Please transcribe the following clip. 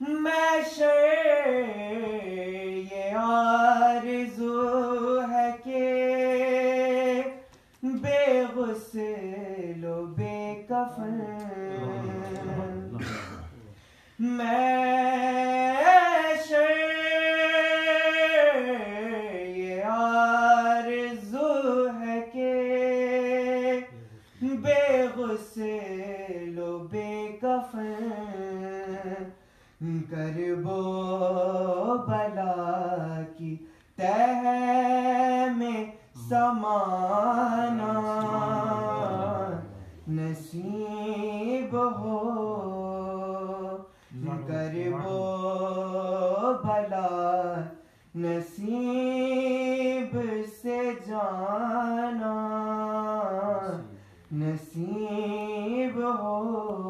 मैं शर ये आरज़ू है के बेगुस्लो बेकफन। मैं बेगुस्लो बेकफन करबो बला की तह में समाना। नसीब हो करबो भला नसीब से जाना। नसीब हो